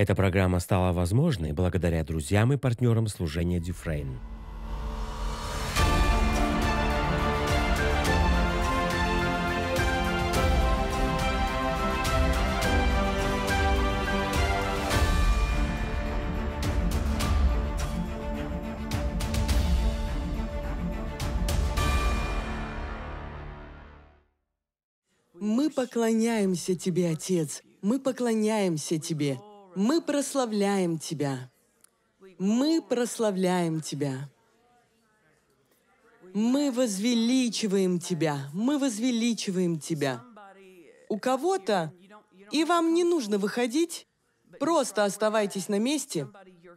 Эта программа стала возможной благодаря друзьям и партнерам служения Дюфрейн. Мы поклоняемся Тебе, Отец. Мы поклоняемся Тебе. Мы прославляем Тебя. Мы прославляем Тебя. Мы возвеличиваем Тебя. Мы возвеличиваем Тебя. У кого-то, и вам не нужно выходить, просто оставайтесь на месте.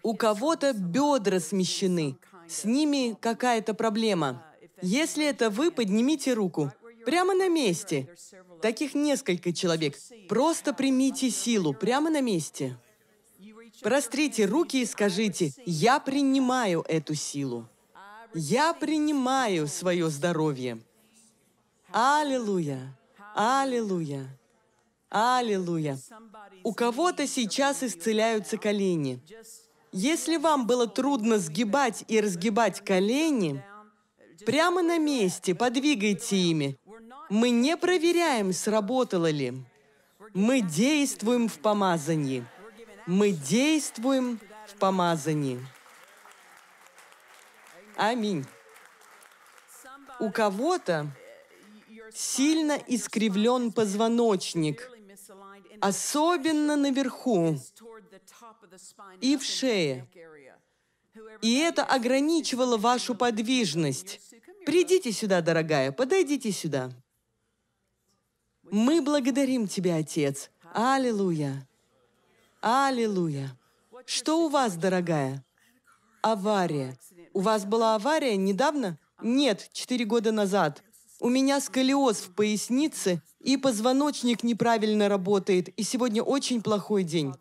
У кого-то бедра смещены, с ними какая-то проблема. Если это вы, поднимите руку. Прямо на месте. Таких несколько человек. Просто примите силу прямо на месте. Прострите руки и скажите, я принимаю эту силу. Я принимаю свое здоровье. Аллилуйя! Аллилуйя! Аллилуйя! У кого-то сейчас исцеляются колени. Если вам было трудно сгибать и разгибать колени, прямо на месте подвигайте ими. Мы не проверяем, сработало ли. Мы действуем в помазании. Мы действуем в помазании. Аминь. У кого-то сильно искривлен позвоночник, особенно наверху и в шее. И это ограничивало вашу подвижность. Придите сюда, дорогая, подойдите сюда. Мы благодарим Тебя, Отец. Аллилуйя. Аллилуйя. Что у вас, дорогая? Авария. У вас была авария недавно? Нет, четыре года назад. У меня сколиоз в пояснице, и позвоночник неправильно работает, и сегодня очень плохой день.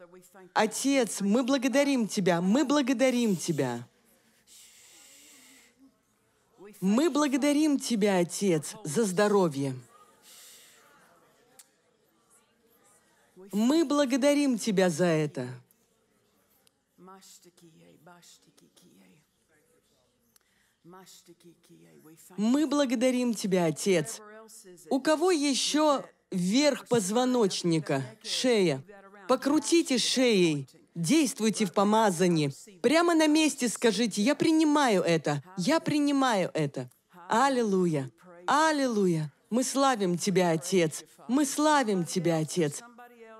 Отец, мы благодарим Тебя, мы благодарим Тебя. Мы благодарим Тебя, Отец, за здоровье. Мы благодарим Тебя за это. Мы благодарим Тебя, Отец. У кого еще верх позвоночника, шея? Покрутите шеей, действуйте в помазании. Прямо на месте скажите, я принимаю это, я принимаю это. Аллилуйя, аллилуйя. Мы славим Тебя, Отец. Мы славим Тебя, Отец.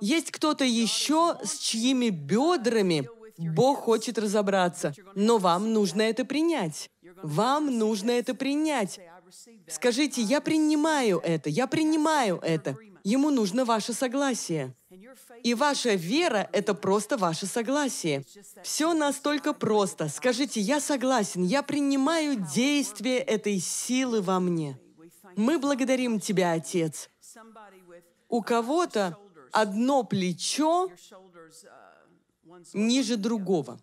Есть кто-то еще, с чьими бедрами Бог хочет разобраться, но вам нужно это принять. Вам нужно это принять. Скажите, я принимаю это, я принимаю это. Ему нужно ваше согласие. И ваша вера — это просто ваше согласие. Все настолько просто. Скажите, я согласен, я принимаю действие этой силы во мне. Мы благодарим Тебя, Отец. У кого-то одно плечо ниже другого.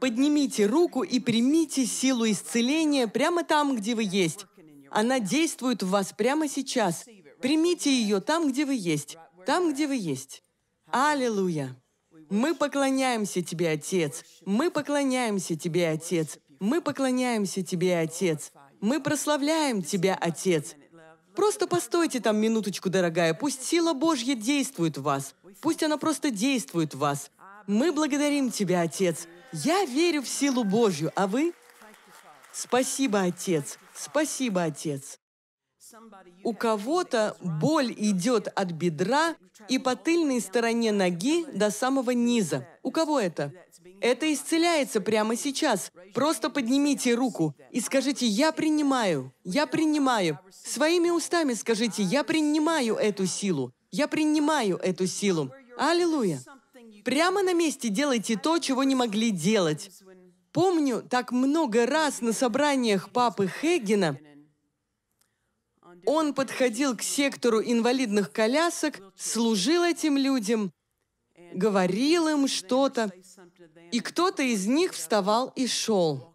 Поднимите руку и примите силу исцеления прямо там, где вы есть. Она действует в вас прямо сейчас. Примите ее там, где вы есть. Там, где вы есть. Аллилуйя. Мы поклоняемся Тебе, Отец. Мы поклоняемся Тебе, Отец. Мы поклоняемся Тебе, Отец. Мы прославляем Тебя, Отец. Просто постойте там минуточку, дорогая. Пусть сила Божья действует в вас. Пусть она просто действует в вас. Мы благодарим Тебя, Отец. Я верю в силу Божью, а вы? Спасибо, Отец. Спасибо, Отец. У кого-то боль идет от бедра и по тыльной стороне ноги до самого низа. У кого это? Это исцеляется прямо сейчас. Просто поднимите руку и скажите «Я принимаю, я принимаю». Своими устами скажите «Я принимаю эту силу, я принимаю эту силу». Аллилуйя. Прямо на месте делайте то, чего не могли делать. Помню, так много раз на собраниях папы Хеггена он подходил к сектору инвалидных колясок, служил этим людям, говорил им что-то, и кто-то из них вставал и шел.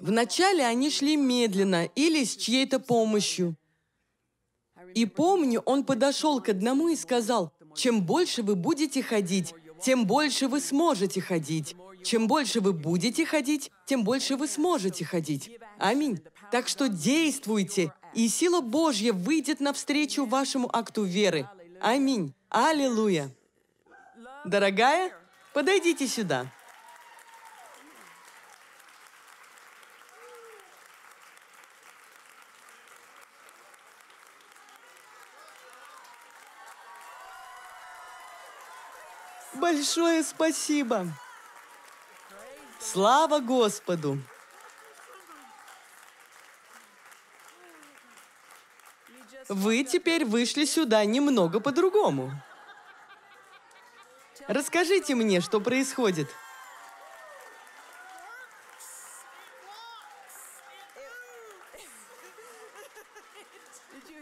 Вначале они шли медленно или с чьей-то помощью. И помню, он подошел к одному и сказал, Чем больше вы будете ходить, тем больше вы сможете ходить. Чем больше вы будете ходить, тем больше вы сможете ходить. Аминь. Так что действуйте, и сила Божья выйдет навстречу вашему акту веры. Аминь. Аллилуйя. Дорогая, подойдите сюда. Большое спасибо. Слава Господу. Вы теперь вышли сюда немного по-другому. Расскажите мне, что происходит.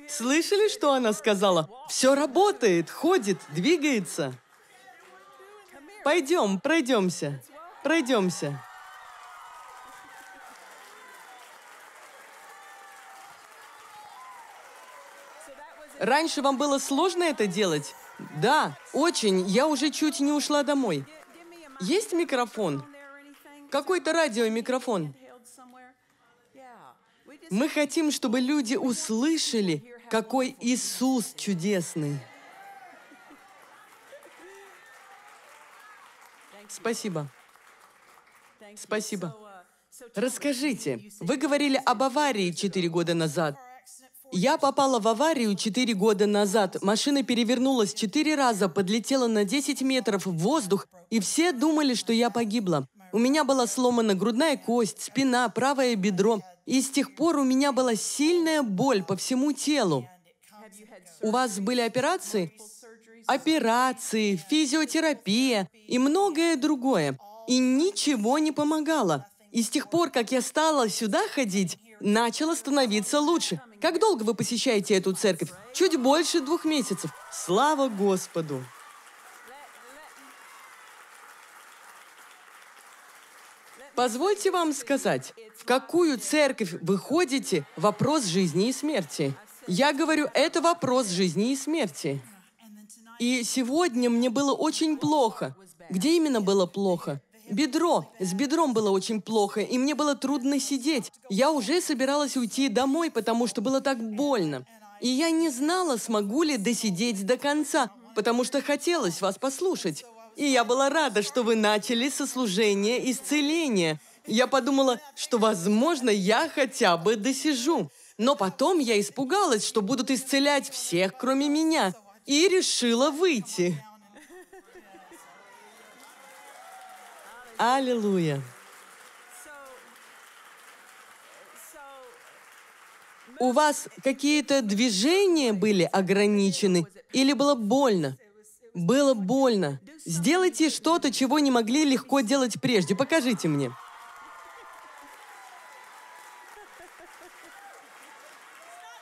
Слышали, что она сказала? Все работает, ходит, двигается. Пойдем, пройдемся. Пройдемся. Раньше вам было сложно это делать? Да, очень. Я уже чуть не ушла домой. Есть микрофон? Какой-то радиомикрофон. Мы хотим, чтобы люди услышали, какой Иисус чудесный. Спасибо. Спасибо. Расскажите, вы говорили об аварии четыре года назад. Я попала в аварию четыре года назад. Машина перевернулась четыре раза, подлетела на 10 метров в воздух, и все думали, что я погибла. У меня была сломана грудная кость, спина, правое бедро, и с тех пор у меня была сильная боль по всему телу. У вас были операции? Операции, физиотерапия и многое другое. И ничего не помогало. И с тех пор, как я стала сюда ходить, начало становиться лучше. Как долго вы посещаете эту церковь? Чуть больше двух месяцев. Слава Господу! Позвольте вам сказать, в какую церковь вы ходите – вопрос жизни и смерти. Я говорю, это вопрос жизни и смерти. И сегодня мне было очень плохо. Где именно было плохо? Бедро. С бедром было очень плохо, и мне было трудно сидеть. Я уже собиралась уйти домой, потому что было так больно. И я не знала, смогу ли досидеть до конца, потому что хотелось вас послушать. И я была рада, что вы начали со служения исцеления. Я подумала, что, возможно, я хотя бы досижу. Но потом я испугалась, что будут исцелять всех, кроме меня, и решила выйти. Аллилуйя. У вас какие-то движения были ограничены или было больно? Было больно. Сделайте что-то, чего не могли легко делать прежде. Покажите мне.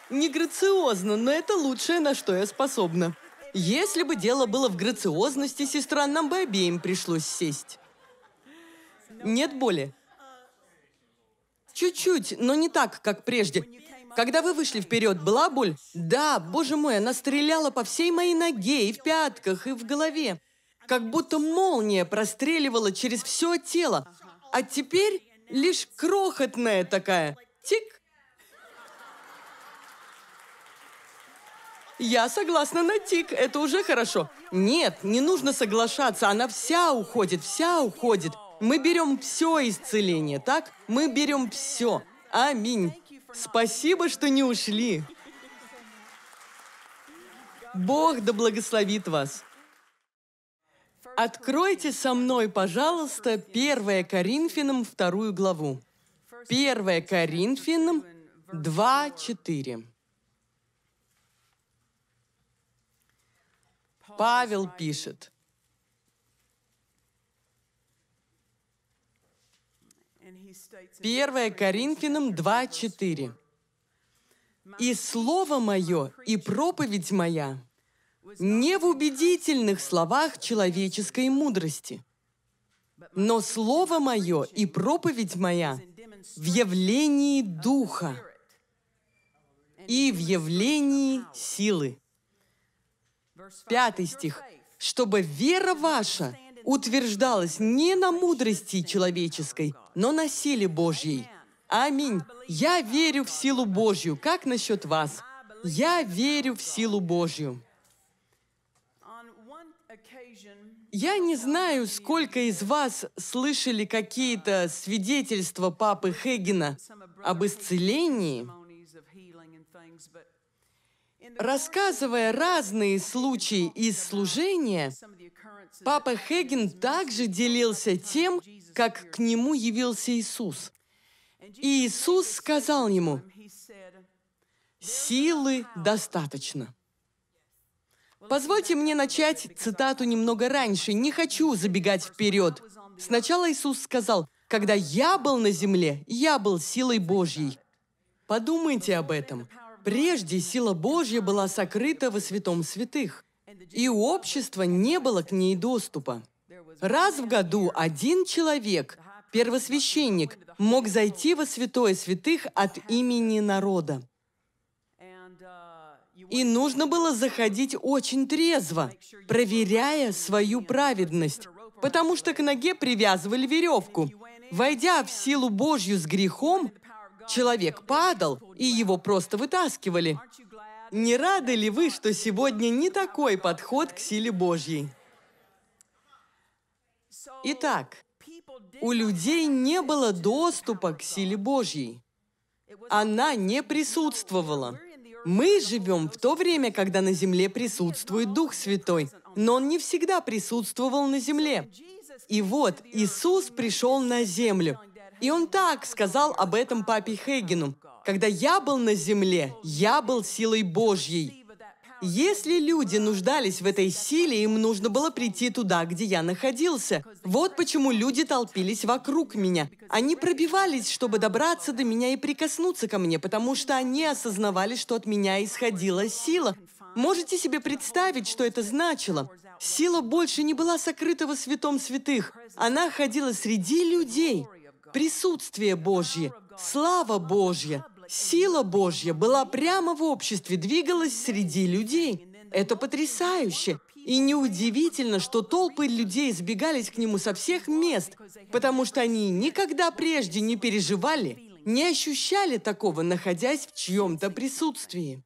Не грациозно, но это лучшее, на что я способна. Если бы дело было в грациозности, сестра, нам бы обеим пришлось сесть. Нет боли? Чуть-чуть, но не так, как прежде. Когда вы вышли вперед, была боль? Да, боже мой, она стреляла по всей моей ноге, и в пятках, и в голове. Как будто молния простреливала через все тело. А теперь лишь крохотная такая. Тик. Я согласна на тик, это уже хорошо. Нет, не нужно соглашаться, она вся уходит, вся уходит. Мы берем все исцеление, так? Мы берем все. Аминь. Спасибо, что не ушли. Бог да благословит вас. Откройте со мной, пожалуйста, 1 Коринфянам вторую главу. 1 Коринфянам 2.4. Павел пишет – 1 Коринфянам 2.4. «И слово мое, и проповедь моя не в убедительных словах человеческой мудрости, но слово мое и проповедь моя в явлении Духа и в явлении силы». Пятый стих. «Чтобы вера ваша утверждалась не на мудрости человеческой, но на силе Божьей». Аминь. Я верю в силу Божью. Как насчет вас? Я верю в силу Божью. Я не знаю, сколько из вас слышали какие-то свидетельства папы Хегена об исцелении, рассказывая разные случаи из служения, папа Хеген также делился тем, как к нему явился Иисус. И Иисус сказал ему, «Силы достаточно». Позвольте мне начать цитату немного раньше. Не хочу забегать вперед. Сначала Иисус сказал, «Когда я был на земле, я был силой Божьей». Подумайте об этом. Прежде сила Божья была сокрыта во святом святых, и у общества не было к ней доступа. Раз в году один человек, первосвященник, мог зайти во святое святых от имени народа. И нужно было заходить очень трезво, проверяя свою праведность, потому что к ноге привязывали веревку. Войдя в силу Божью с грехом, человек падал, и его просто вытаскивали. Не рады ли вы, что сегодня не такой подход к силе Божьей? Итак, у людей не было доступа к силе Божьей. Она не присутствовала. Мы живем в то время, когда на земле присутствует Дух Святой, но Он не всегда присутствовал на земле. И вот Иисус пришел на землю. И Он так сказал об этом папе Хейгену. «Когда я был на земле, я был силой Божьей». Если люди нуждались в этой силе, им нужно было прийти туда, где я находился. Вот почему люди толпились вокруг меня. Они пробивались, чтобы добраться до меня и прикоснуться ко мне, потому что они осознавали, что от меня исходила сила. Можете себе представить, что это значило? Сила больше не была сокрыта во святом святых. Она ходила среди людей. Присутствие Божье, слава Божья, Сила Божья была прямо в обществе, двигалась среди людей. Это потрясающе. И неудивительно, что толпы людей сбегались к нему со всех мест, потому что они никогда прежде не переживали, не ощущали такого, находясь в чьем-то присутствии.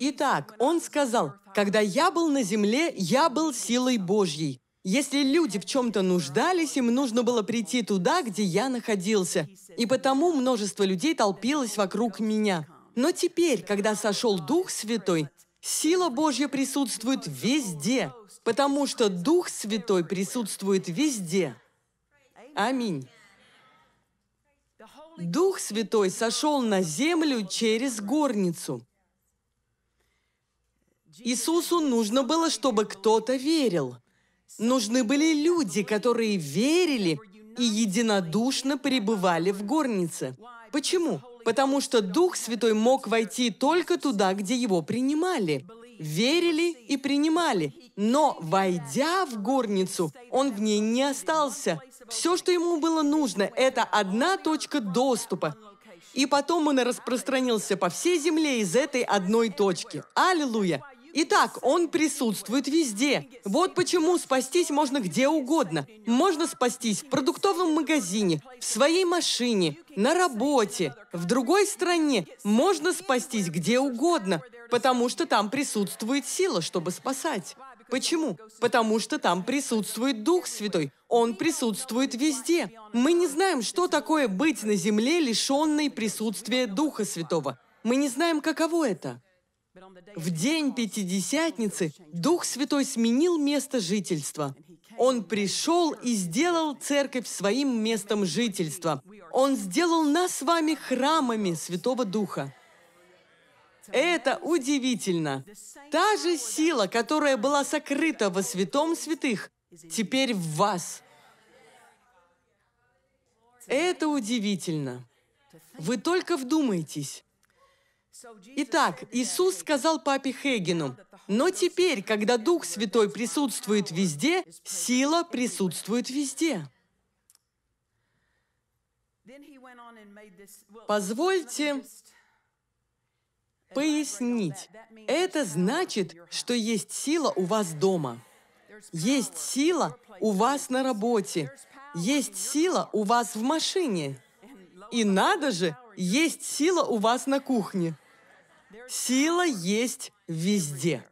Итак, он сказал, «Когда я был на земле, я был силой Божьей. Если люди в чем-то нуждались, им нужно было прийти туда, где я находился. И потому множество людей толпилось вокруг меня. Но теперь, когда сошел Дух Святой, сила Божья присутствует везде, потому что Дух Святой присутствует везде. Аминь. Дух Святой сошел на землю через горницу. Иисусу нужно было, чтобы кто-то верил – Нужны были люди, которые верили и единодушно пребывали в горнице. Почему? Потому что Дух Святой мог войти только туда, где его принимали. Верили и принимали. Но, войдя в горницу, он в ней не остался. Все, что ему было нужно, это одна точка доступа. И потом он распространился по всей земле из этой одной точки. Аллилуйя! Итак, Он присутствует везде. Вот почему спастись можно где угодно. Можно спастись в продуктовом магазине, в своей машине, на работе, в другой стране. Можно спастись где угодно, потому что там присутствует сила, чтобы спасать. Почему? Потому что там присутствует Дух Святой. Он присутствует везде. Мы не знаем, что такое быть на земле, лишенной присутствия Духа Святого. Мы не знаем, каково это. В день Пятидесятницы Дух Святой сменил место жительства. Он пришел и сделал церковь своим местом жительства. Он сделал нас с вами храмами Святого Духа. Это удивительно. Та же сила, которая была сокрыта во святом святых, теперь в вас. Это удивительно. Вы только вдумайтесь. Итак, Иисус сказал папе Хейгену, но теперь, когда Дух Святой присутствует везде, сила присутствует везде. Позвольте Пояснить. Это значит, что есть сила у вас дома. Есть сила у вас на работе. Есть сила у вас в машине. И надо же, есть сила у вас на кухне. Сила есть везде.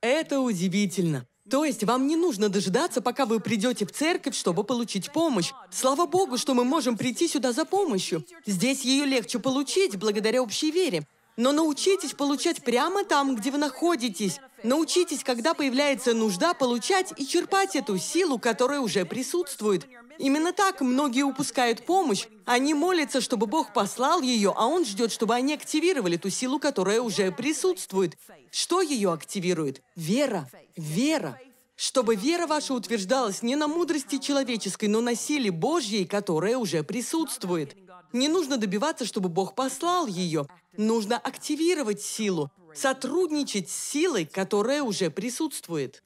Это удивительно. То есть вам не нужно дожидаться, пока вы придете в церковь, чтобы получить помощь. Слава Богу, что мы можем прийти сюда за помощью. Здесь ее легче получить благодаря общей вере. Но научитесь получать прямо там, где вы находитесь. Научитесь, когда появляется нужда, получать и черпать эту силу, которая уже присутствует. Именно так многие упускают помощь. Они молятся, чтобы Бог послал ее, а Он ждет, чтобы они активировали ту силу, которая уже присутствует. Что ее активирует? Вера. Вера. Чтобы вера ваша утверждалась не на мудрости человеческой, но на силе Божьей, которая уже присутствует. Не нужно добиваться, чтобы Бог послал ее. Нужно активировать силу, сотрудничать с силой, которая уже присутствует.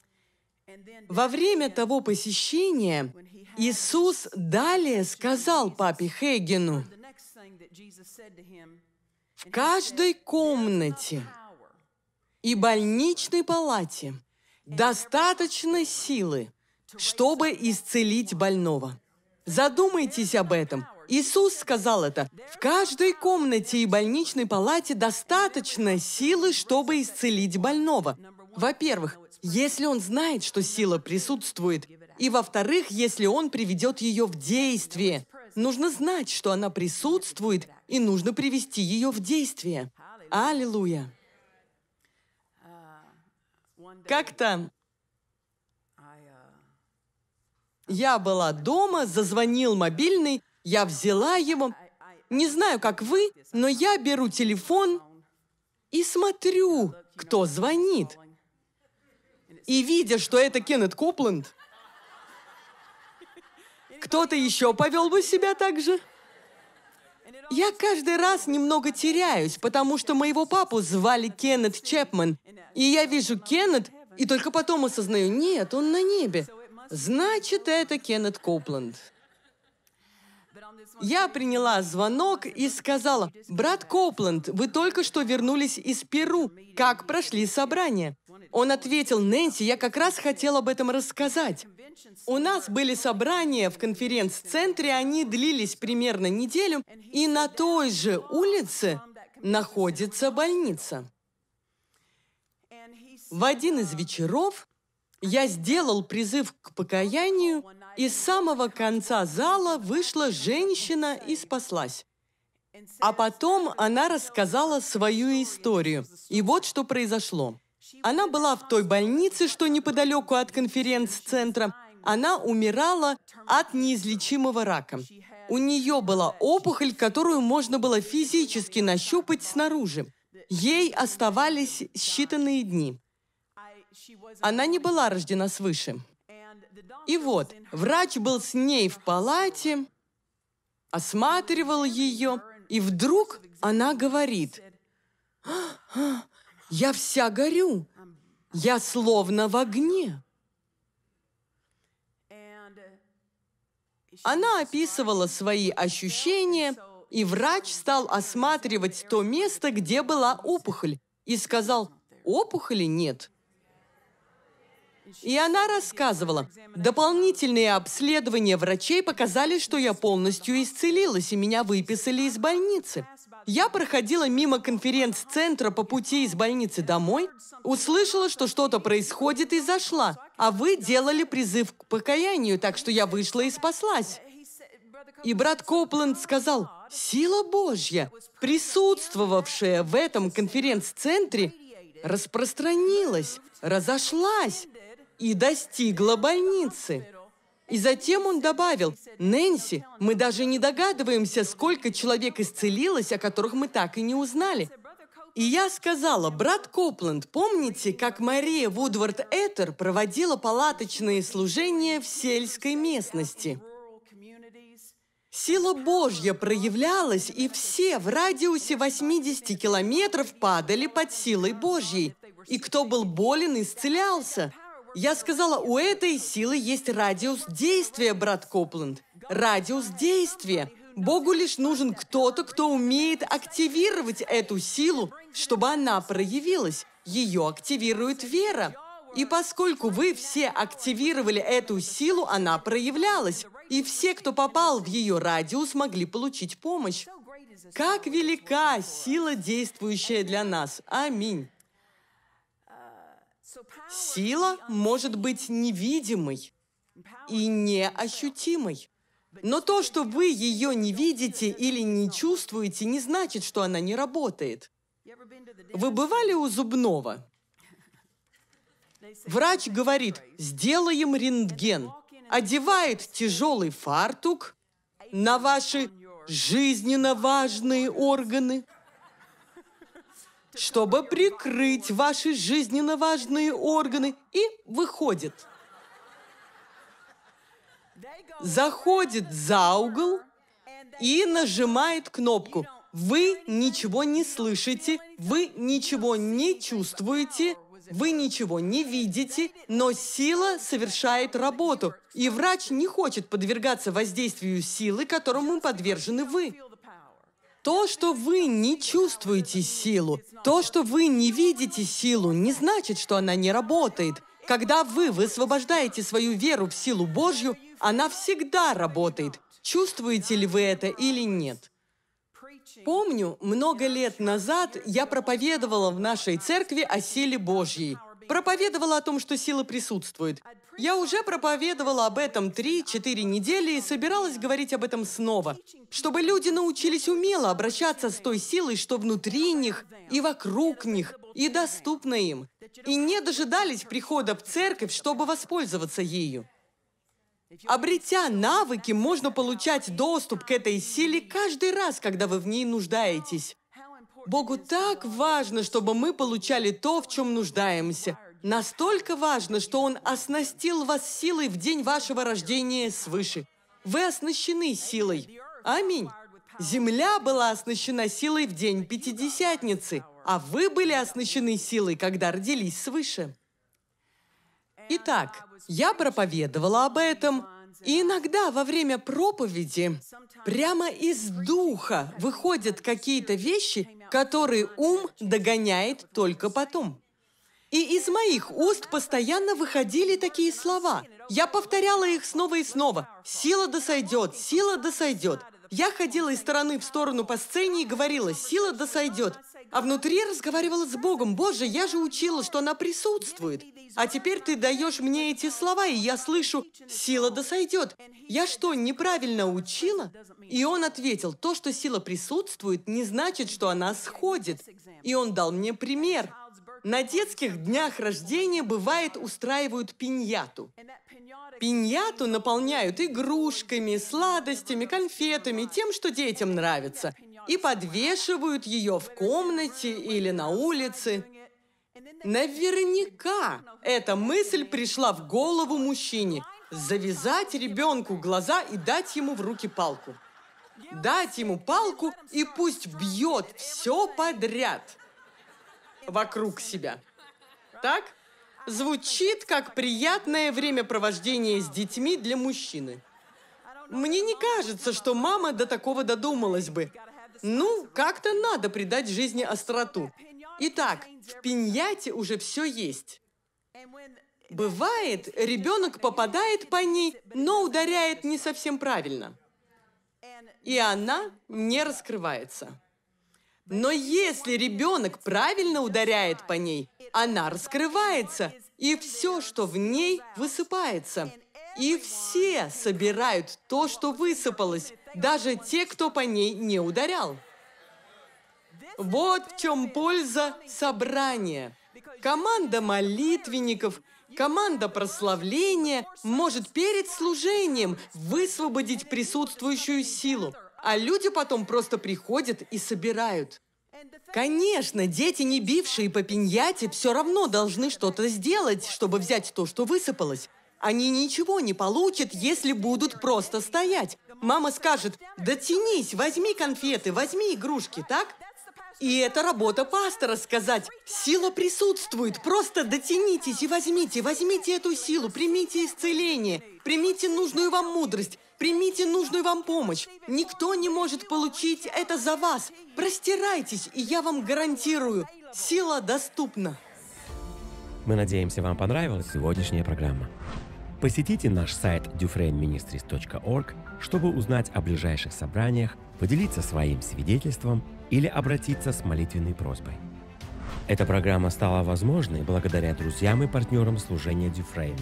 Во время того посещения Иисус далее сказал папе Хейгену, в каждой комнате и больничной палате достаточно силы, чтобы исцелить больного. Задумайтесь об этом. Иисус сказал это. В каждой комнате и больничной палате достаточно силы, чтобы исцелить больного. Во-первых, если он знает, что сила присутствует, и во-вторых, если он приведет ее в действие. Нужно знать, что она присутствует, и нужно привести ее в действие. Аллилуйя! Как-то я была дома, зазвонил мобильный, я взяла его. Не знаю, как вы, но я беру телефон и смотрю, кто звонит. И видя, что это Кеннет Копленд, кто-то еще повел бы себя так же? Я каждый раз немного теряюсь, потому что моего папу звали Кеннет Чепман. И я вижу Кеннет, и только потом осознаю, нет, он на небе. Значит, это Кеннет Копланд. Я приняла звонок и сказала, «Брат Копланд, вы только что вернулись из Перу. Как прошли собрания?» Он ответил, «Нэнси, я как раз хотел об этом рассказать. У нас были собрания в конференц-центре, они длились примерно неделю, и на той же улице находится больница. В один из вечеров я сделал призыв к покаянию, и с самого конца зала вышла женщина и спаслась. А потом она рассказала свою историю. И вот что произошло. Она была в той больнице, что неподалеку от конференц-центра. Она умирала от неизлечимого рака. У нее была опухоль, которую можно было физически нащупать снаружи. Ей оставались считанные дни. Она не была рождена свыше. И вот, врач был с ней в палате, осматривал ее, и вдруг она говорит, «Я вся горю, я словно в огне». Она описывала свои ощущения, и врач стал осматривать то место, где была опухоль, и сказал, опухоли нет. И она рассказывала, дополнительные обследования врачей показали, что я полностью исцелилась, и меня выписали из больницы. Я проходила мимо конференц-центра по пути из больницы домой, услышала, что что-то происходит и зашла, а вы делали призыв к покаянию, так что я вышла и спаслась. И брат Копленд сказал, сила Божья, присутствовавшая в этом конференц-центре, распространилась, разошлась и достигла больницы. И затем он добавил, «Нэнси, мы даже не догадываемся, сколько человек исцелилось, о которых мы так и не узнали». И я сказала, брат Копленд, помните, как Мария Вудвард Этер проводила палаточные служения в сельской местности? Сила Божья проявлялась, и все в радиусе 80 километров падали под силой Божьей. И кто был болен, исцелялся. Я сказала, у этой силы есть радиус действия, брат Копленд. Радиус действия. Богу лишь нужен кто-то, кто умеет активировать эту силу, чтобы она проявилась. Ее активирует вера. И поскольку вы все активировали эту силу, она проявлялась. И все, кто попал в ее радиус, могли получить помощь. Как велика сила, действующая для нас. Аминь. Сила может быть невидимой и неощутимой. Но то, что вы ее не видите или не чувствуете, не значит, что она не работает. Вы бывали у зубного? Врач говорит, сделаем рентген. Одевает тяжелый фартук на ваши жизненно важные органы, чтобы прикрыть ваши жизненно важные органы, и выходит. Заходит за угол и нажимает кнопку. Вы ничего не слышите, вы ничего не чувствуете, вы ничего не видите, но сила совершает работу, и врач не хочет подвергаться воздействию силы, которому подвержены вы. То, что вы не чувствуете силу, то, что вы не видите силу, не значит, что она не работает. Когда вы высвобождаете свою веру в силу Божью, она всегда работает. Чувствуете ли вы это или нет? Помню, много лет назад я проповедовала в нашей церкви о силе Божьей. Проповедовала о том, что сила присутствует. Я уже проповедовала об этом 3-4 недели и собиралась говорить об этом снова, чтобы люди научились умело обращаться с той силой, что внутри них и вокруг них, и доступна им, и не дожидались прихода в церковь, чтобы воспользоваться ею. Обретя навыки, можно получать доступ к этой силе каждый раз, когда вы в ней нуждаетесь. Богу так важно, чтобы мы получали то, в чем нуждаемся. Настолько важно, что Он оснастил вас силой в день вашего рождения свыше. Вы оснащены силой. Аминь. Земля была оснащена силой в день Пятидесятницы, а вы были оснащены силой, когда родились свыше. Итак, я проповедовала об этом, и иногда во время проповеди прямо из духа выходят какие-то вещи, которые ум догоняет только потом. И из моих уст постоянно выходили такие слова. Я повторяла их снова и снова. «Сила да сойдет, сила да сойдет». Я ходила из стороны в сторону по сцене и говорила «Сила да сойдет». А внутри разговаривала с Богом. «Боже, я же учила, что она присутствует. А теперь ты даешь мне эти слова, и я слышу «Сила да сойдет». Я что, неправильно учила?» И он ответил «То, что сила присутствует, не значит, что она сходит». И он дал мне пример. На детских днях рождения, бывает, устраивают пиньяту. Пиньяту наполняют игрушками, сладостями, конфетами, тем, что детям нравится, и подвешивают ее в комнате или на улице. Наверняка эта мысль пришла в голову мужчине – завязать ребенку глаза и дать ему в руки палку. Дать ему палку и пусть бьет все подряд вокруг себя. Так? Звучит как приятное времяпровождение с детьми для мужчины. Мне не кажется, что мама до такого додумалась бы. Ну, как-то надо придать жизни остроту. Итак, в пиньяте уже все есть. Бывает, ребенок попадает по ней, но ударяет не совсем правильно. И она не раскрывается. Но если ребенок правильно ударяет по ней, она раскрывается, и все, что в ней, высыпается. И все собирают то, что высыпалось, даже те, кто по ней не ударял. Вот в чем польза собрания. Команда молитвенников, команда прославления может перед служением высвободить присутствующую силу, а люди потом просто приходят и собирают. Конечно, дети, не бившие по пиньяте, все равно должны что-то сделать, чтобы взять то, что высыпалось. Они ничего не получат, если будут просто стоять. Мама скажет, дотянись, возьми конфеты, возьми игрушки, так? И это работа пастора сказать, сила присутствует, просто дотянитесь и возьмите, возьмите эту силу, примите исцеление, примите нужную вам мудрость. Примите нужную вам помощь. Никто не может получить это за вас. Простирайтесь, и я вам гарантирую, сила доступна. Мы надеемся, вам понравилась сегодняшняя программа. Посетите наш сайт dufresneministries.org, чтобы узнать о ближайших собраниях, поделиться своим свидетельством или обратиться с молитвенной просьбой. Эта программа стала возможной благодаря друзьям и партнерам служения Дюфрейн.